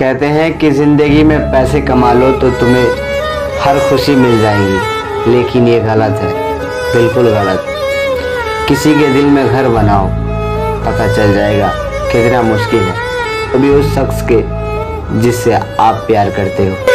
कहते हैं कि ज़िंदगी में पैसे कमा लो तो तुम्हें हर खुशी मिल जाएगी। लेकिन ये गलत है। बिल्कुल गलत। किसी के दिल में घर बनाओ, पता चल जाएगा कितना मुश्किल है। अभी उस शख्स के जिससे आप प्यार करते हो।